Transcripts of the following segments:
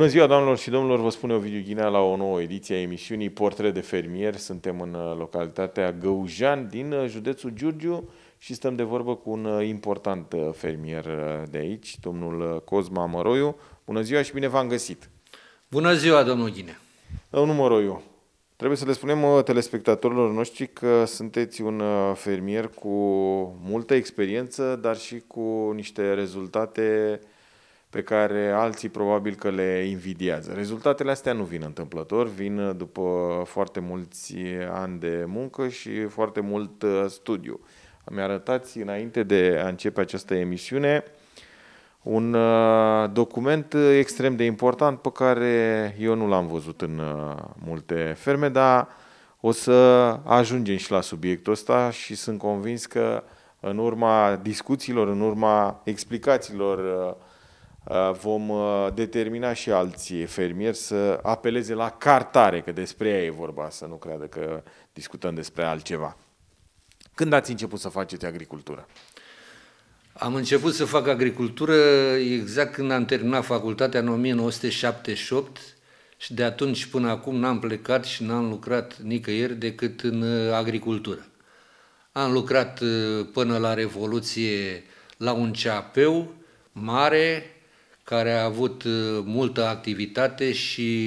Bună ziua, doamnelor și domnilor! Vă spune Ovidiu Ghinea la o nouă ediție a emisiunii Portret de fermier. Suntem în uh, localitatea Găujan din uh, județul Giurgiu și stăm de vorbă cu un uh, important fermier de aici, domnul Cosma Măroiu. Bună ziua și bine v-am găsit! Bună ziua, domnul Ghinea! Domnul Măroiu, trebuie să le spunem telespectatorilor noștri că sunteți un fermier cu multă experiență, dar și cu niște rezultate pe care alții probabil că le invidiază. Rezultatele astea nu vin întâmplător, vin după foarte mulți ani de muncă și foarte mult uh, studiu. Mi arătați înainte de a începe această emisiune un uh, document extrem de important pe care eu nu l-am văzut în uh, multe ferme, dar o să ajungem și la subiectul ăsta și sunt convins că în urma discuțiilor, în urma explicațiilor Uh, vom uh, determina și alții fermieri să apeleze la cartare, că despre ea e vorba, să nu creadă că discutăm despre altceva. Când ați început să faceți agricultură? Am început să fac agricultură exact când am terminat facultatea în 1978 și de atunci până acum n-am plecat și n-am lucrat nicăieri decât în uh, agricultură. Am lucrat până la Revoluție la un ceapeu mare, care a avut uh, multă activitate și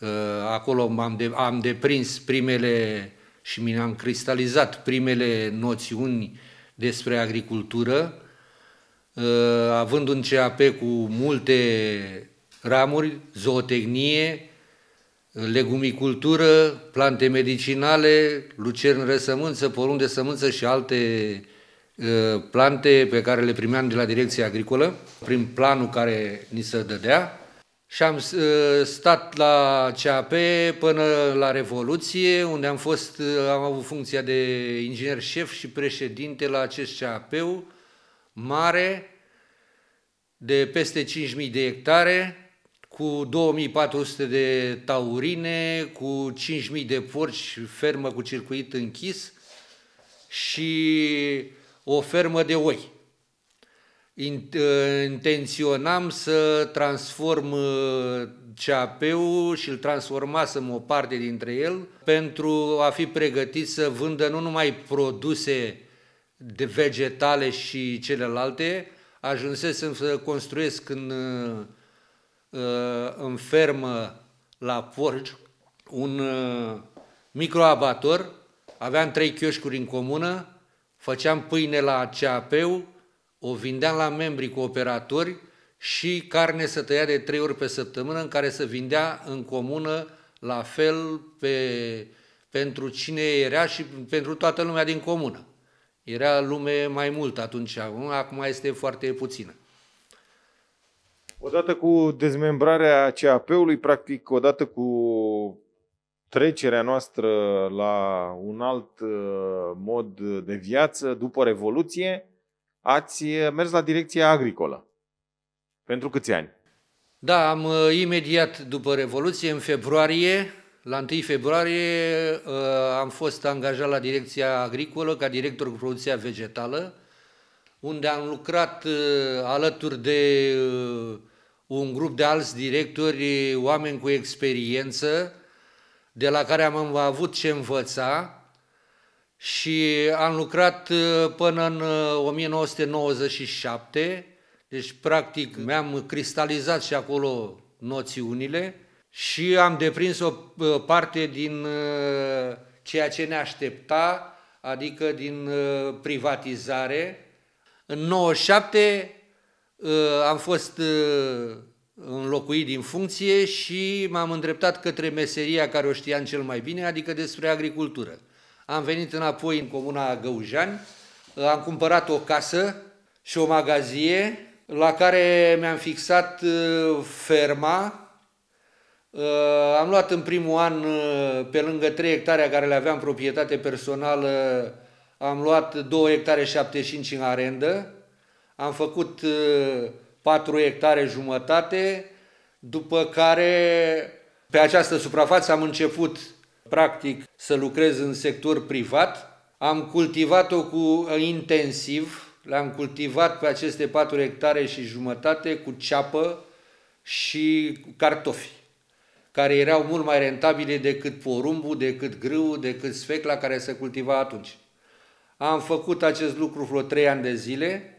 uh, acolo am, de, am deprins primele și mi-am cristalizat primele noțiuni despre agricultură, uh, având un CAP cu multe ramuri, zootehnie, legumicultură, plante medicinale, lucern răsămânță, porumb de sămânță și alte Uh, plante pe care le primeam de la Direcția Agricolă, prin planul care ni se dădea. Și am uh, stat la CAP până la Revoluție, unde am fost, uh, am avut funcția de inginer șef și președinte la acest CAP mare, de peste 5.000 de hectare, cu 2400 de taurine, cu 5.000 de porci, fermă cu circuit închis și o fermă de oi. Uh, intenționam să transform uh, CAP-ul și îl transformasem o parte dintre el pentru a fi pregătit să vândă nu numai produse de vegetale și celelalte, ajunsesem să construiesc în, uh, în fermă la porci un microabator, aveam trei chioșcuri în comună, făceam pâine la CAP, o vindeam la membrii cooperatori și carne să tăia de trei ori pe săptămână, în care se vindea în comună la fel pe, pentru cine era și pentru toată lumea din comună. Era lume mai mult atunci, acum este foarte puțină. Odată cu dezmembrarea CAP-ului, practic, odată cu trecerea noastră la un alt uh, mod de viață după Revoluție, ați mers la direcția agricolă. Pentru câți ani? Da, am uh, imediat după Revoluție, în februarie, la 1 februarie, uh, am fost angajat la direcția agricolă ca director cu producția vegetală, unde am lucrat alături de un grup de alți directori, oameni cu experiență, de la care am avut ce învăța și am lucrat uh, până în 1997, uh, deci practic mi-am cristalizat și acolo noțiunile și am deprins o uh, parte din ceea ce ne aștepta, adică din privatizare. În 97 am fost înlocuit din funcție și m-am îndreptat către meseria care o știam cel mai bine, adică despre agricultură. Am venit înapoi în comuna Găujani, am cumpărat o casă și o magazie la care mi-am fixat uh, ferma. Uh, am luat în primul an, uh, pe lângă 3 hectare care le aveam proprietate personală, am luat 2 hectare 75 în arendă. Am făcut 4 hectare jumătate, după care pe această suprafață am început practic să lucrez în sector privat. Am cultivat-o cu intensiv, le-am cultivat pe aceste 4 hectare și jumătate cu ceapă și cartofi, care erau mult mai rentabile decât porumbul, decât grâul, decât sfecla care se cultiva atunci. Am făcut acest lucru vreo 3 ani de zile,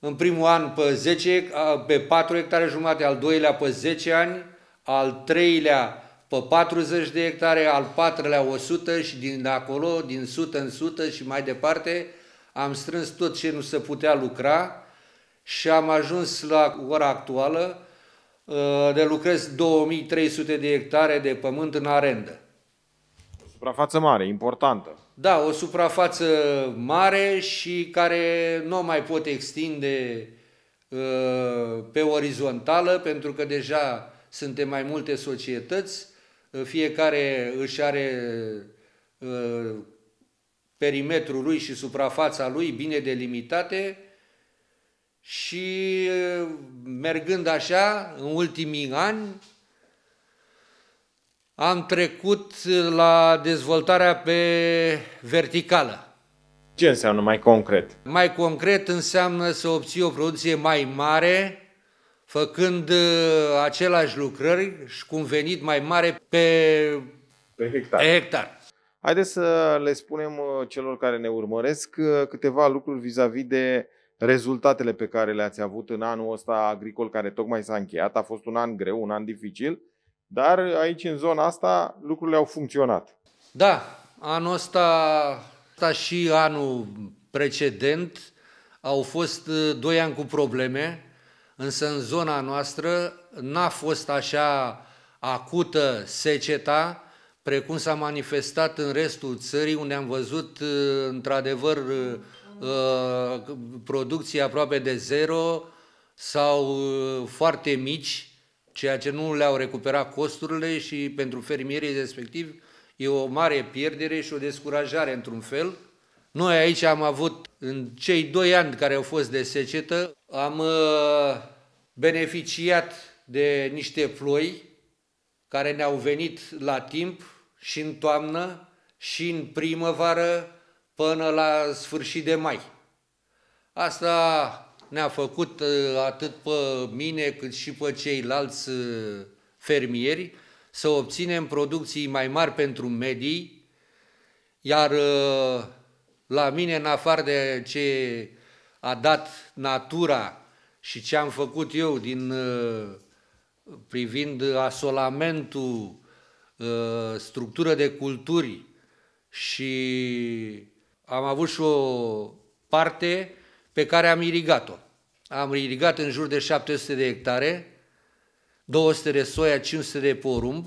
în primul an pe, 10, pe 4 hectare jumate, al doilea pe 10 ani, al treilea pe 40 de hectare, al patrulea 100 și din acolo, din 100 în 100 și mai departe, am strâns tot ce nu se putea lucra și am ajuns la ora actuală uh, de lucrez 2300 de hectare de pământ în arendă. O suprafață mare, importantă. Da, o suprafață mare și care nu mai pot extinde uh, pe orizontală, pentru că deja suntem mai multe societăți, uh, fiecare își are uh, perimetrul lui și suprafața lui bine delimitate și mergând așa, în ultimii ani, am trecut la dezvoltarea pe verticală. Ce înseamnă mai concret? Mai concret înseamnă să obții o producție mai mare, făcând uh, același lucrări și cu un venit mai mare pe, pe hectar. Pe hectar. Haideți să le spunem uh, celor care ne urmăresc uh, câteva lucruri vis-a-vis de rezultatele pe care le-ați avut în anul ăsta agricol care tocmai s-a încheiat. A fost un an greu, un an dificil dar aici, în zona asta, lucrurile au funcționat. Da, anul ăsta, ăsta și anul precedent au fost uh, doi ani cu probleme, însă în zona noastră n-a fost așa acută seceta, precum s-a manifestat în restul țării, unde am văzut uh, într-adevăr uh, producții aproape de zero sau foarte mici, ceea ce nu le-au recuperat costurile și pentru fermierii respectivi e o mare pierdere și o descurajare într-un fel. Noi aici am avut, în cei doi ani care au fost de secetă, am uh, beneficiat de niște ploi care ne-au venit la timp și în toamnă și în primăvară până la sfârșit de mai. Asta ne-a făcut uh, atât pe mine cât și pe ceilalți uh, fermieri să obținem producții mai mari pentru medii, iar uh, la mine, în afară de ce a dat natura și ce am făcut eu din privind asolamentul, structură de culturi și am avut și o parte pe care am irigat-o. Am irigat în jur de 700 de hectare, 200 de soia, 500 de porumb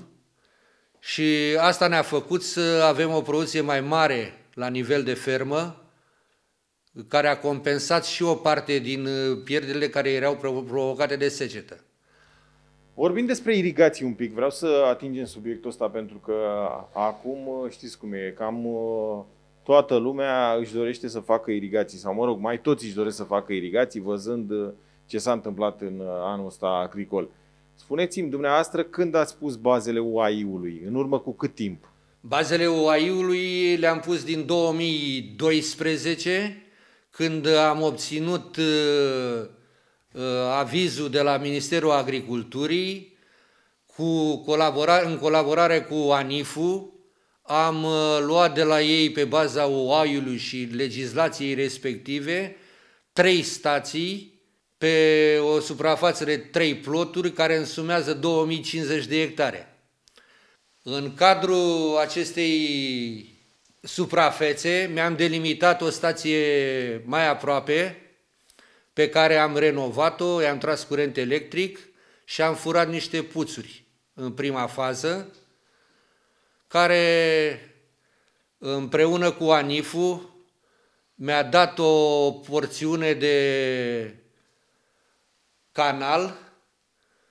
și asta ne-a făcut să avem o producție mai mare la nivel de fermă, care a compensat și o parte din uh, pierderile care erau provocate de secetă. Vorbim despre irigații un pic, vreau să atingem subiectul ăsta pentru că acum uh, știți cum e, cam uh, toată lumea își dorește să facă irigații, sau mă rog, mai toți își doresc să facă irigații, văzând uh, ce s-a întâmplat în uh, anul ăsta agricol. Spuneți-mi, dumneavoastră, când ați pus bazele UAI-ului? În urmă cu cât timp? Bazele UAI-ului le-am pus din 2012, când am obținut uh, uh, avizul de la Ministerul Agriculturii cu colabora- în colaborare cu ANIFU, am uh, luat de la ei pe baza OAI-ului și legislației respective trei stații pe o suprafață de trei ploturi care însumează 2050 de hectare. În cadrul acestei suprafețe mi-am delimitat o stație mai aproape pe care am renovat-o, i-am tras curent electric și am furat niște puțuri în prima fază, care împreună cu Anifu mi-a dat o porțiune de canal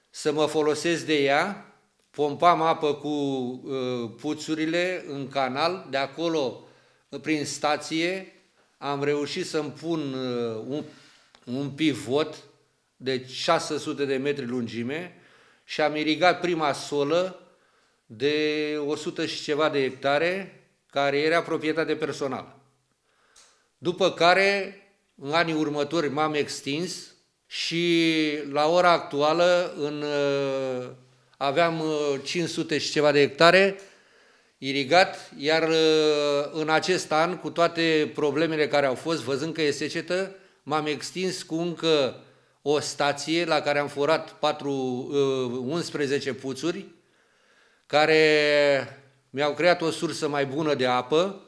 să mă folosesc de ea, pompam apă cu uh, puțurile în canal, de acolo prin stație. Am reușit să-mi pun uh, un, un pivot de 600 de metri lungime și am irigat prima solă de 100 și ceva de hectare, care era proprietate personală. După care, în anii următori, m-am extins și la ora actuală în, aveam 500 și ceva de hectare irigat, iar în acest an, cu toate problemele care au fost, văzând că e secetă, m-am extins cu încă o stație la care am forat 4, 11 puțuri, care mi-au creat o sursă mai bună de apă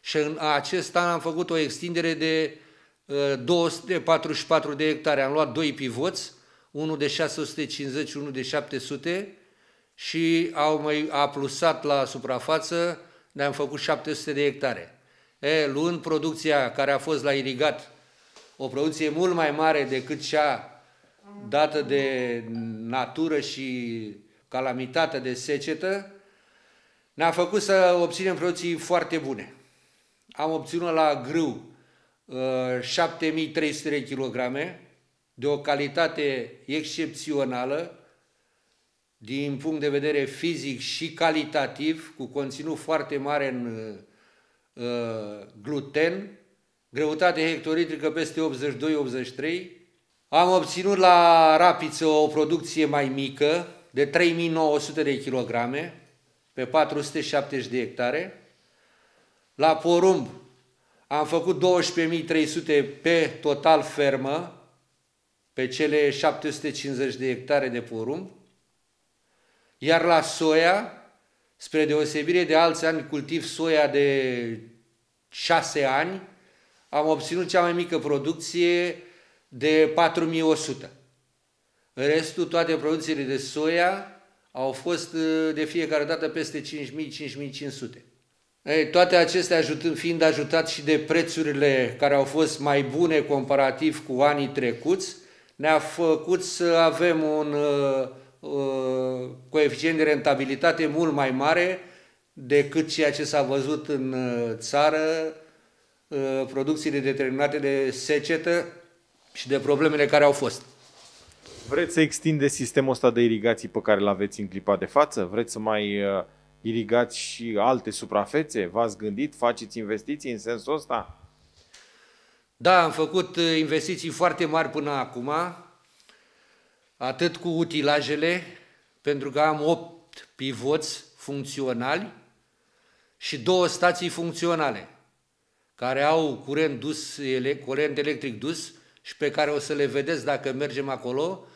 și în acest an am făcut o extindere de 244 de hectare. Am luat doi pivoți, unul de 650 și unul de 700 și au mai aplusat la suprafață, ne-am făcut 700 de hectare. E, luând producția care a fost la irigat, o producție mult mai mare decât cea dată de natură și calamitate de secetă, ne-a făcut să obținem producții foarte bune. Am obținut la grâu 7300 de kilograme, de o calitate excepțională, din punct de vedere fizic și calitativ, cu conținut foarte mare în uh, gluten, greutate hectolitrică peste 82-83. Am obținut la rapiță o producție mai mică, de 3900 de kilograme, pe 470 de hectare. La porumb am făcut 12.300 pe total fermă, pe cele 750 de hectare de porumb. Iar la soia, spre deosebire de alți ani, cultiv soia de 6 ani, am obținut cea mai mică producție de 4100. În restul, toate producțiile de soia au fost de fiecare dată peste 5000-5500. Ei, toate acestea ajutând, fiind ajutat și de prețurile care au fost mai bune comparativ cu anii trecuți, ne-a făcut să avem un uh, uh, coeficient de rentabilitate mult mai mare decât ceea ce s-a văzut în uh, țară, uh, producțiile determinate de secetă și de problemele care au fost. Vreți să extindeți sistemul ăsta de irigații pe care îl aveți în clipa de față? Vreți să mai uh, irigați și alte suprafețe? V-ați gândit? Faceți investiții în sensul ăsta? Da, am făcut uh, investiții foarte mari până acum, atât cu utilajele, pentru că am 8 pivoți funcționali și două stații funcționale, care au curent, dus, curent electric dus și pe care o să le vedeți dacă mergem acolo.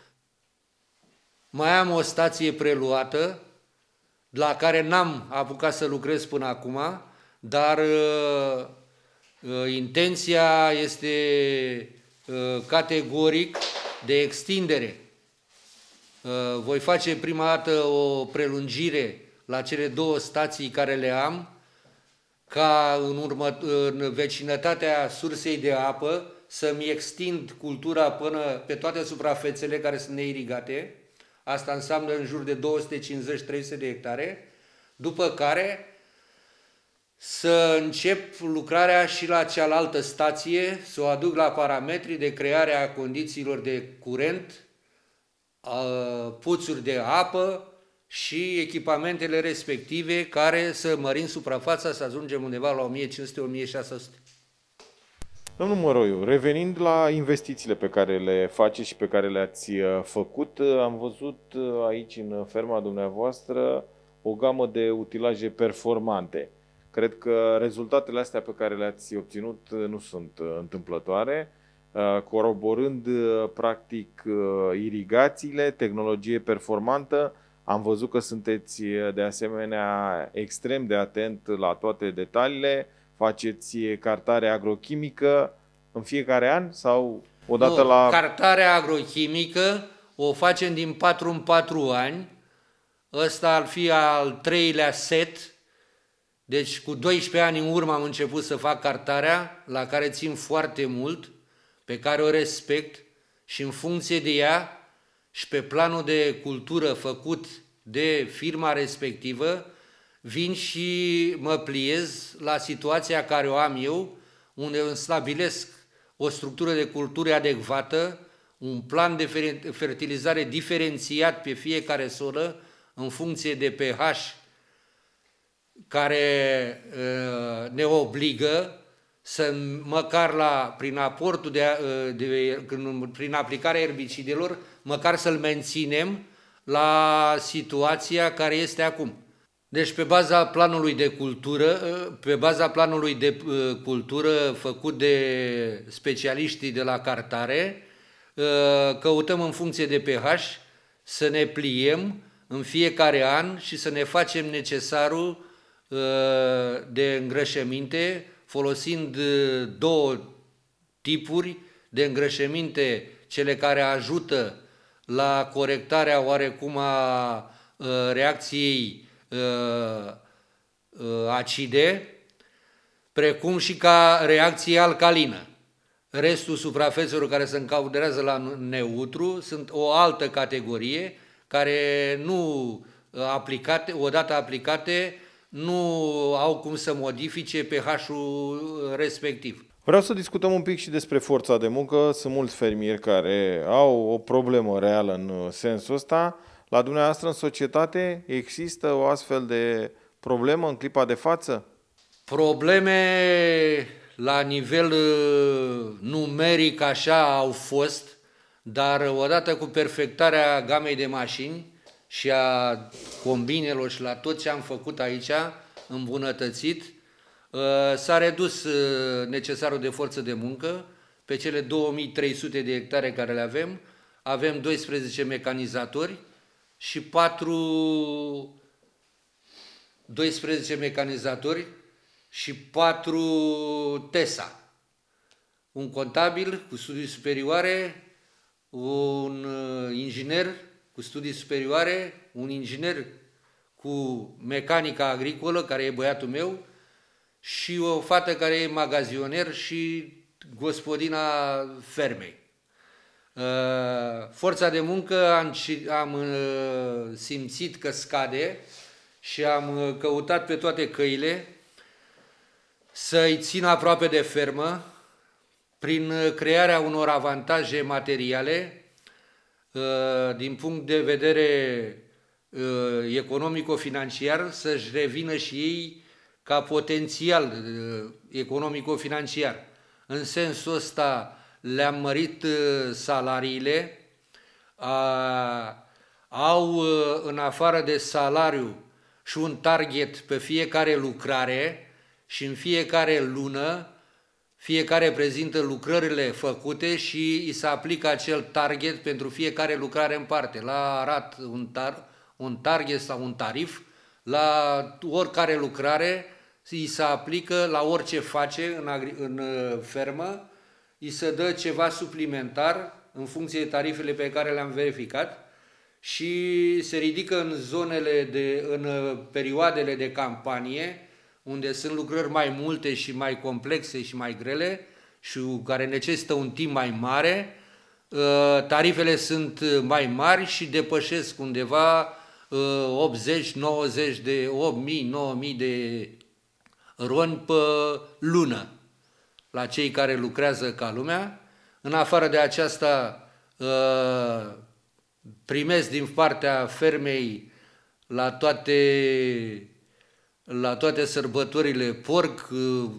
Mai am o stație preluată, la care n-am apucat să lucrez până acum, dar uh, uh, intenția este uh, categoric de extindere. Uh, voi face prima dată o prelungire la cele două stații care le am, ca în, urmă, în vecinătatea sursei de apă să-mi extind cultura până pe toate suprafețele care sunt neirigate, Asta înseamnă în jur de 250-300 de hectare, după care să încep lucrarea și la cealaltă stație, să o aduc la parametrii de creare a condițiilor de curent, puțuri de apă și echipamentele respective care să mărim suprafața să ajungem undeva la 1500-1600. Domnul Măroiu, revenind la investițiile pe care le faceți și pe care le-ați uh, făcut, uh, am văzut uh, aici în ferma dumneavoastră o gamă de utilaje performante. Cred că rezultatele astea pe care le-ați obținut nu sunt întâmplătoare, coroborând practic irigațiile, tehnologie performantă, am văzut că sunteți de asemenea extrem de atent la toate detaliile, faceți cartare agrochimică în fiecare an sau odată nu, la... Cartarea agrochimică o facem din 4 în 4 ani. Ăsta ar fi al treilea set. Deci cu 12 ani în urmă am început să fac cartarea, la care țin foarte mult, pe care o respect și în funcție de ea și pe planul de cultură făcut de firma respectivă, vin și mă pliez la situația care o am eu, unde îmi stabilesc o structură de cultură adecvată, un plan de fertilizare diferențiat pe fiecare solă în funcție de pH care uh, ne obligă să măcar la, prin aportul de, de, prin aplicarea erbicidelor, măcar să-l menținem la situația care este acum. Deci pe baza planului de cultură, pe baza planului de cultură făcut de specialiștii de la cartare, căutăm în funcție de pH să ne pliem în fiecare an și să ne facem necesarul de îngrășăminte folosind două tipuri de îngrășăminte, cele care ajută la corectarea oarecum a reacției acide, precum și ca reacție alcalină. Restul suprafețelor care se încauderează la neutru sunt o altă categorie care nu aplicate, odată aplicate, nu au cum să modifice pH-ul respectiv. Vreau să discutăm un pic și despre forța de muncă. Sunt mulți fermieri care au o problemă reală în sensul ăsta. La dumneavoastră în societate există o astfel de problemă în clipa de față? Probleme la nivel uh, numeric așa au fost, dar odată cu perfectarea gamei de mașini și a combinelor și la tot ce am făcut aici, îmbunătățit, uh, s-a redus uh, necesarul de forță de muncă pe cele 2300 de hectare care le avem, avem 12 mecanizatori și 4 12 mecanizatori și 4 TESA. Un contabil cu studii superioare, un uh, inginer cu studii superioare, un inginer cu mecanica agricolă, care e băiatul meu, și o fată care e magazioner și gospodina fermei. Uh, forța de muncă am, am uh, simțit că scade și am uh, căutat pe toate căile să-i țin aproape de fermă prin crearea unor avantaje materiale din punct de vedere economico-financiar să-și revină și ei ca potențial economico-financiar. În sensul ăsta le-am mărit salariile, au în afară de salariu și un target pe fiecare lucrare și în fiecare lună fiecare prezintă lucrările făcute și îi se aplică acel target pentru fiecare lucrare în parte. La arat un, tar, un target sau un tarif, la oricare lucrare îi se aplică la orice face în, agri- în uh, fermă, îi se dă ceva suplimentar în funcție de tarifele pe care le-am verificat și se ridică în zonele de, în uh, perioadele de campanie, unde sunt lucrări mai multe și mai complexe și mai grele și care necesită un timp mai mare, uh, tarifele sunt mai mari și depășesc undeva 80, 90 de 8.000, 9.000 de roni pe lună la cei care lucrează ca lumea. În afară de aceasta, uh, primesc din partea fermei la toate, la toate sărbătorile porc, uh,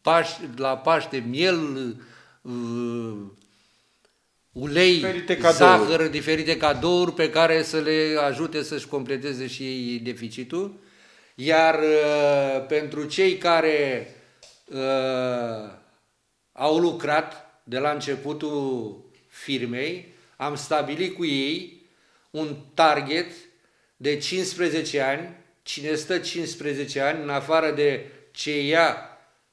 paș, la Paște miel, uh, ulei, diferite zahăr, diferite cadouri pe care să le ajute să-și completeze și ei deficitul. Iar uh, pentru cei care uh, au lucrat de la începutul firmei, am stabilit cu ei un target de 15 ani. Cine stă 15 ani, în afară de ce ia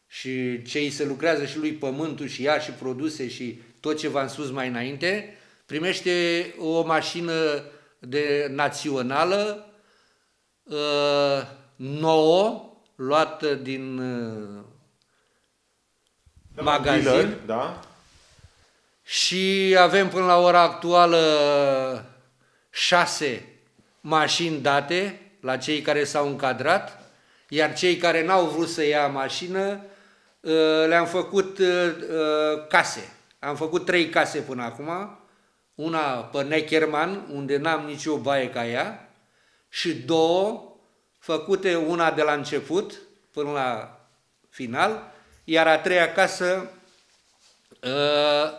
și ce îi se lucrează și lui pământul și ia și produse și tot ce v-am spus mai înainte, primește o mașină de națională uh, nouă, luată din uh, magazin. Dealer, da. Și avem până la ora actuală șase mașini date la cei care s-au încadrat, iar cei care n-au vrut să ia mașină, uh, le-am făcut uh, case. Am făcut trei case până acum, una pe Neckerman, unde n-am nicio baie ca ea, și două făcute una de la început până la final, iar a treia casă uh,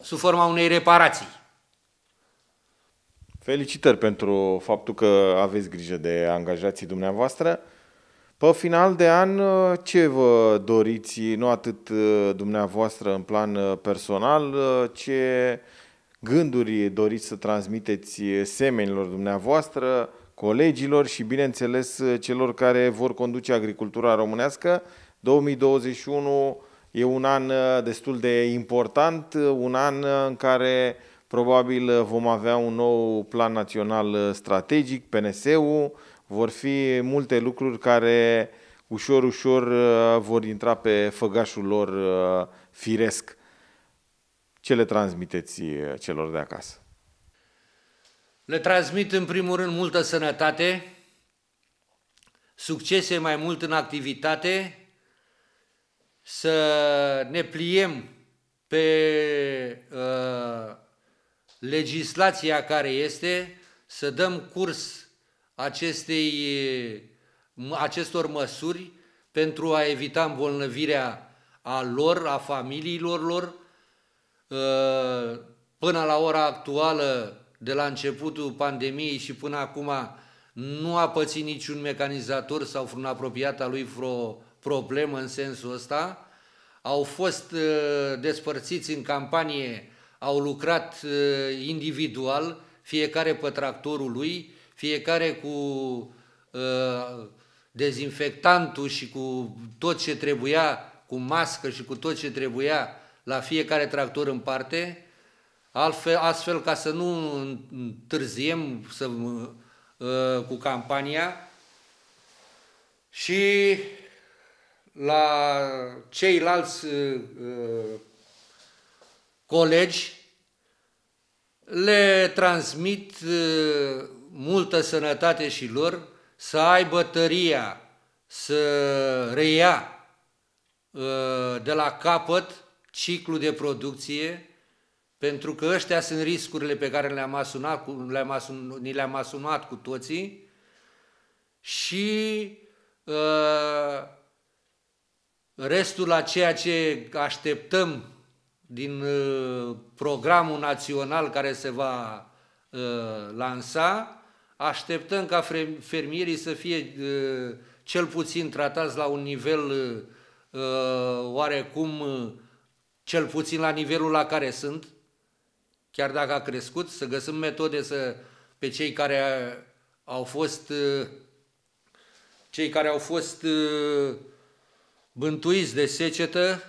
sub forma unei reparații. Felicitări pentru faptul că aveți grijă de angajații dumneavoastră. Pe final de an, ce vă doriți, nu atât uh, dumneavoastră în plan uh, personal, uh, ce gânduri doriți să transmiteți semenilor dumneavoastră, colegilor și, bineînțeles, celor care vor conduce agricultura românească. 2021 e un an destul de important, un an în care probabil vom avea un nou plan național strategic, PNS-ul, vor fi multe lucruri care ușor, ușor uh, vor intra pe făgașul lor uh, firesc. Ce le transmiteți uh, celor de acasă? Le transmit în primul rând multă sănătate, succese mai mult în activitate, să ne pliem pe uh, legislația care este, să dăm curs acestei, acestor măsuri pentru a evita îmbolnăvirea a lor, a familiilor lor. Uh, până la ora actuală, de la începutul pandemiei și până acum, nu a pățit niciun mecanizator sau vreun apropiat al lui vreo problemă în sensul ăsta. Au fost uh, despărțiți în campanie, au lucrat uh, individual, fiecare pe tractorul lui, fiecare cu uh, dezinfectantul și cu tot ce trebuia, cu mască și cu tot ce trebuia la fiecare tractor în parte, altfel, astfel ca să nu întârziem să, uh, cu campania și la ceilalți uh, colegi le transmit uh, multă sănătate și lor, să aibă tăria să reia uh, de la capăt ciclu de producție, pentru că ăștia sunt riscurile pe care le-am asumat, le-am asun, ni le-am asumat cu toții și uh, restul la ceea ce așteptăm din uh, programul național care se va uh, lansa, așteptăm ca fermierii să fie uh, cel puțin tratați la un nivel uh, oarecum, uh, cel puțin la nivelul la care sunt, chiar dacă a crescut, să găsim metode să, pe cei care au fost cei care au fost bântuiți de secetă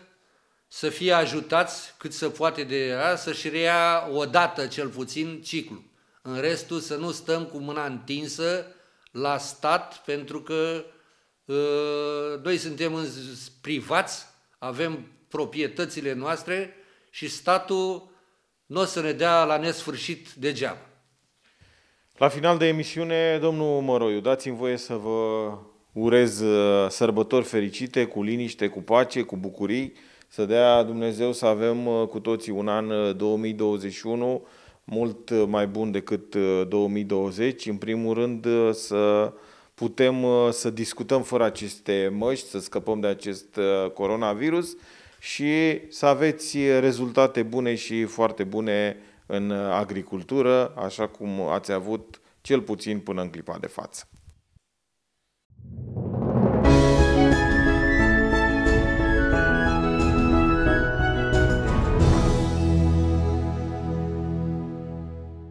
să fie ajutați cât se poate de a să-și reia odată cel puțin ciclu. În restul să nu stăm cu mâna întinsă la stat pentru că uh, noi suntem privați, avem proprietățile noastre și statul nu o să ne dea la nesfârșit degeaba. La final de emisiune, domnul Măroiu, dați-mi voie să vă urez uh, sărbători fericite, cu liniște, cu pace, cu bucurii, să dea Dumnezeu să avem uh, cu toții un an 2021 mult uh, mai bun decât 2020. Uh, În primul rând uh, să putem să discutăm fără aceste măști, să scăpăm de acest coronavirus și să aveți rezultate bune și foarte bune în agricultură, așa cum ați avut cel puțin până în clipa de față.